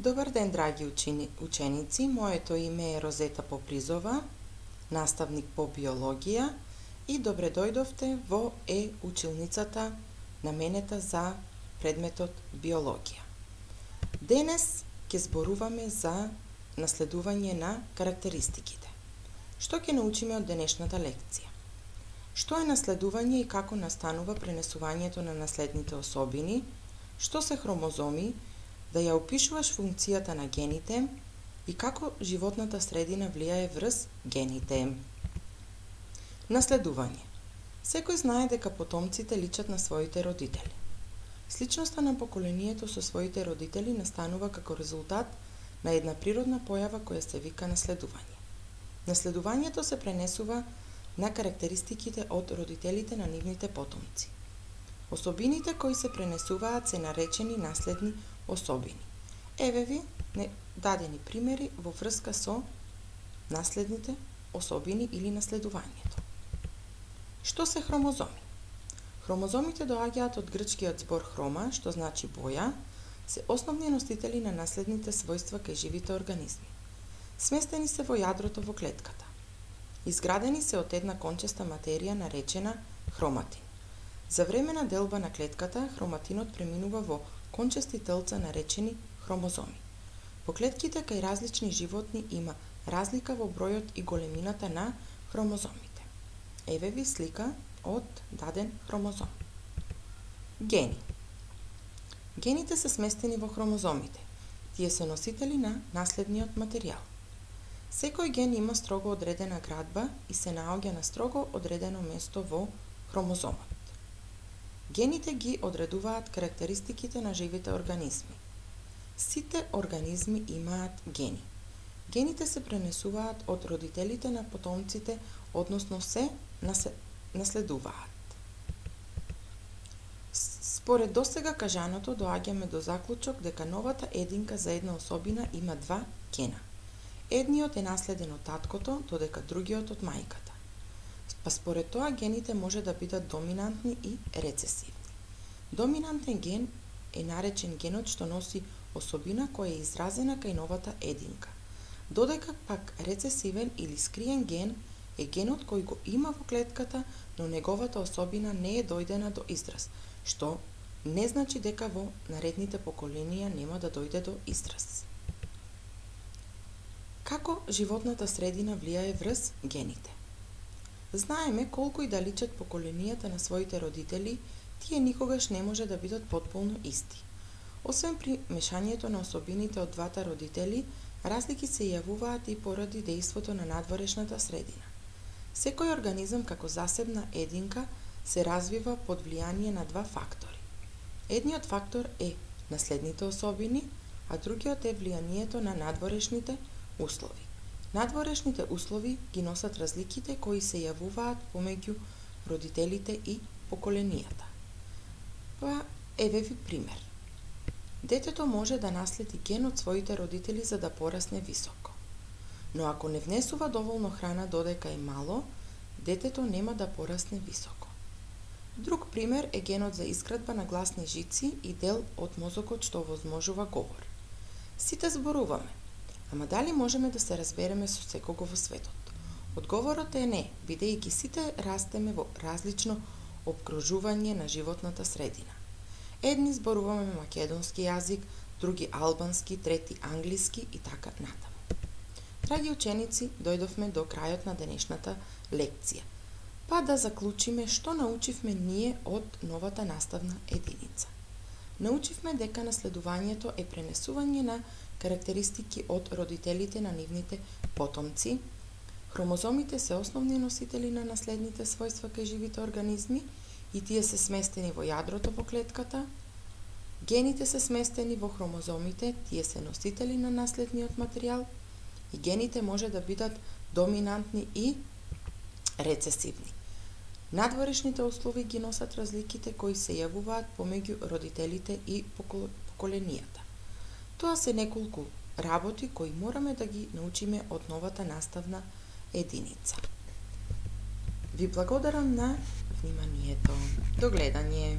Добар ден, драги учени, ученици. Моето име е Розета Попризова, наставник по биологија и добре дојдовте во Е училницата наменета за предметот биологија. Денес ќе зборуваме за наследување на карактеристиките. Што ќе научиме од денешната лекција? Што е наследување и како настанува пренесувањето на наследните особини? Што се хромозоми? Да ја опишуваш функцијата на гените и како животната средина влијае врз гените. Наследување. Секој знае дека потомците личат на своите родители. Сличноста на поколението со своите родители настанува како резултат на една природна појава која се вика наследување. Наследувањето се пренесува на карактеристиките од родителите на нивните потомци. Особините кои се пренесуваат се наречени наследни особини. Еве ви дадени примери во врска со наследните особини или наследувањето. Што се хромозоми? Хромозомите доаѓаат од грчкиот збор хрома, што значи боја, се основни носители на наследните својства кај живите организми. Сместени се во јадрото во клетката. Изградени се од една кончеста материја наречена хроматин. За време на делба на клетката, хроматинот преминува во кончести телца наречени хромозоми. По клетките кај различни животни има разлика во бројот и големината на хромозомите. Еве ви слика од даден хромозом. Гени. Гените се сместени во хромозомите. Тие се носители на наследниот материјал. Секој ген има строго одредена градба и се наоѓа на строго одредено место во хромозомот. Гените ги одредуваат карактеристиките на живите организми. Сите организми имаат гени. Гените се пренесуваат од родителите на потомците, односно се наследуваат. Според досега кажаното доаѓаме до заклучок дека новата единка за една особина има два гена. Едниот е наследен од таткото, додека другиот од мајката па според тоа гените може да бидат доминантни и рецесивни. Доминантен ген е наречен генот што носи особина која е изразена кај новата единка, додека пак рецесивен или скриен ген е генот кој го има во клетката, но неговата особина не е дојдена до израз, што не значи дека во наредните поколенија нема да дојде до израз. Како животната средина влијае врз гените? Знаеме колку и да личат поколенијата на своите родители, тие никогаш не може да бидат потполно исти. Освен при мешањето на особините од двата родители, разлики се јавуваат и поради дејството на надворешната средина. Секој организам како засебна единка се развива под влијание на два фактори. Едниот фактор е наследните особини, а другиот е влијанието на надворешните услови. Надворешните услови ги носат разликите кои се јавуваат помеѓу родителите и поколенијата. Па, еве ви пример. Детето може да наследи ген од своите родители за да порасне високо. Но ако не внесува доволно храна додека е мало, детето нема да порасне високо. Друг пример е генот за изградба на гласни жици и дел од мозокот што возможува говор. Сите зборуваме, Ама дали можеме да се разбереме со секого во светот? Одговорот е не, бидејќи сите растеме во различно обкружување на животната средина. Едни зборуваме македонски јазик, други албански, трети англиски и така натаму. Драги ученици, дојдовме до крајот на денешната лекција. Па да заклучиме што научивме ние од новата наставна единица. Научивме дека наследувањето е пренесување на карактеристики од родителите на нивните потомци. Хромозомите се основни носители на наследните својства кај живите организми и тие се сместени во јадрото во клетката. Гените се сместени во хромозомите, тие се носители на наследниот материјал и гените може да бидат доминантни и рецесивни. Надворешните услови ги носат разликите кои се јавуваат помеѓу родителите и поколенијата. Тоа се неколку работи кои мораме да ги научиме од новата наставна единица. Ви благодарам на вниманието. До гледање.